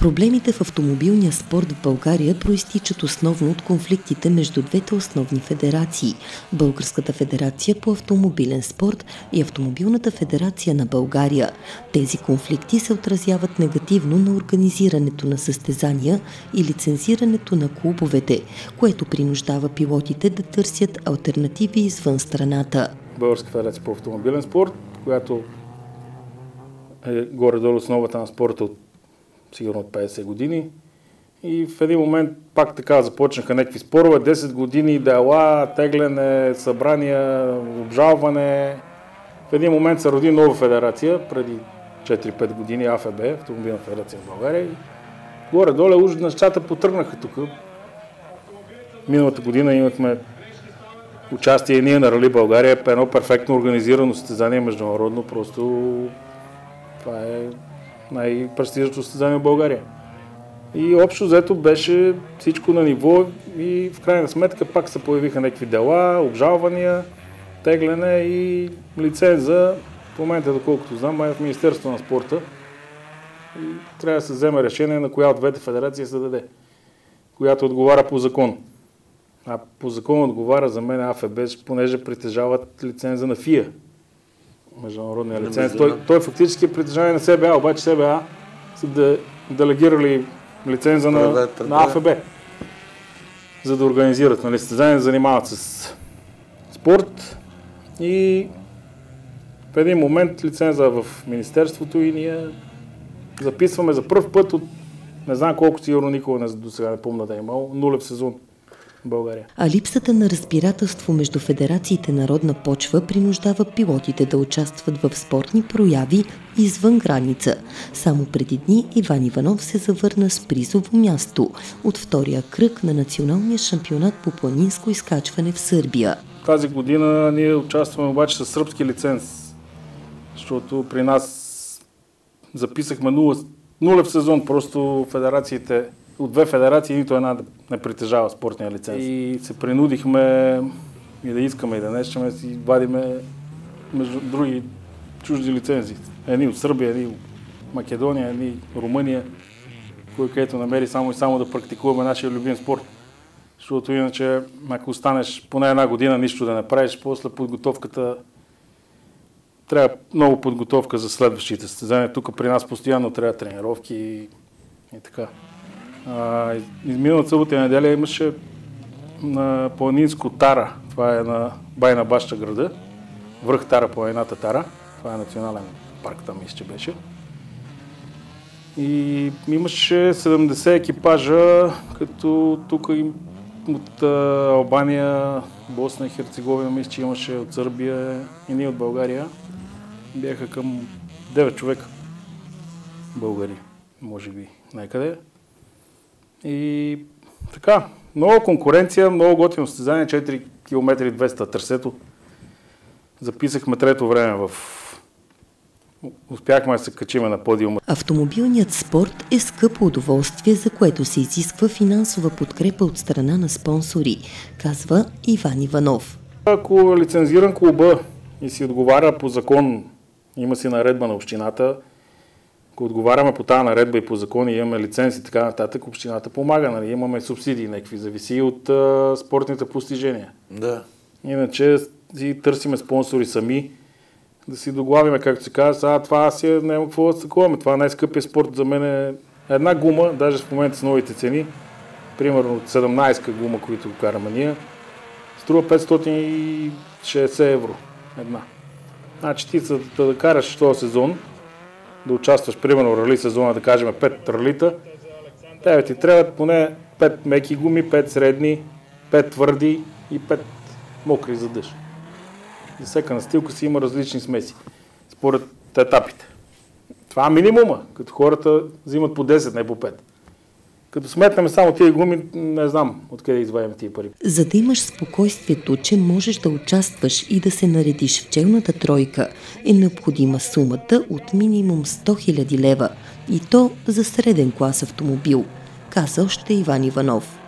Проблемите в автомобилния спорт в България проистичат основно от конфликтите между двете основни федерации – Българската федерация по автомобилен спорт и Автомобилната федерация на България. Тези конфликти се отразяват негативно на организирането на състезания и лицензирането на клубовете, което принуждава пилотите да търсят альтернативи извън страната. Българска федерация по автомобилен спорт, която е горе-долу основата на спорта от сигурно от 50 години. И в един момент пак така започнаха някакви спорове, 10 години дела, тегляне, събрания, обжалване. В един момент се роди нова федерация, преди 4-5 години АФБ, Автомобилна федерация в България. И горе-доле уж нещата потръгнаха тук. Миналата година имахме участие ние на Рали България, едно перфектно организирано състезание международно, просто това е най-престижното състезание в България. И общо взето беше всичко на ниво и в крайна сметка пак се появиха някакви дела, обжалвания, тегляне и лиценза. В момента, доколкото знам, е в Министерството на спорта. И трябва да се вземе решение на коя от двете федерации се даде, която отговаря по закон. А по закон отговаря за мен АФБ, понеже притежават лиценза на ФИА международния лиценз. Той, той фактически е притежание на СБА, обаче СБА са да, делегирали лиценза на, на АФБ, за да организират нали, състезания, занимават с спорт и в един момент лиценза в Министерството и ние записваме за първ път от не знам колко сигурно никога не, до сега не помня да е имал, нулев сезон. България. А липсата на разбирателство между федерациите народна почва принуждава пилотите да участват в спортни прояви извън граница. Само преди дни Иван Иванов се завърна с призово място от втория кръг на националния шампионат по планинско изкачване в Сърбия. Тази година ние участваме обаче с сръбски лиценз, защото при нас записахме нулев сезон, просто федерациите от две федерации нито една не притежава спортния лиценз. И се принудихме и да искаме и да не ще си вадиме между други чужди лицензии. Едни от Сърбия, едни от Македония, едни Румъния, кой където намери само и само да практикуваме нашия любим спорт. Защото иначе, ако останеш поне една година нищо да не правиш, после подготовката трябва много подготовка за следващите състезания. Тук при нас постоянно трябва тренировки и, и така. Изминалата събота и неделя имаше на планинско Тара. Това е на Байна Баща града. Връх Тара, планината Тара. Това е национален парк там, мисля, че беше. И имаше 70 екипажа, като тук от Албания, Босна и Херцеговина, мисля, че имаше от Сърбия и ние от България. Бяха към 9 човека българи, може би, някъде. И така, много конкуренция, много готино състезание, 4 км 200 трасето. Записахме трето време в Успяхме да се качиме на подиума. Автомобилният спорт е скъпо удоволствие, за което се изисква финансова подкрепа от страна на спонсори, казва Иван Иванов. Ако е лицензиран клуба и си отговаря по закон, има си наредба на общината, ако отговаряме по тази наредба и по закони, имаме лиценз и така нататък, общината помага, нали? имаме субсидии някакви, зависи от а, спортните постижения. Да. Иначе си търсиме спонсори сами, да си доглавиме, както се казва, а това си е, няма какво да стъкуваме. Това най-скъпия спорт за мен е една гума, даже в момента с новите цени, примерно от 17 гума, които караме ние, струва 560 евро една. Значи ти да караш този сезон, да участваш, примерно, рали сезона, да кажем 5 ралита, тебе ти трябват поне 5 меки гуми, 5 средни, 5 твърди и 5 мокри за дъжд. За всяка настилка си има различни смеси, според етапите. Това е минимума, като хората взимат по 10, не по 5. Като сметнем само тези гуми, не знам откъде извадим тия пари. За да имаш спокойствието, че можеш да участваш и да се наредиш в челната тройка, е необходима сумата от минимум 100 000 лева и то за среден клас автомобил, каза още Иван Иванов.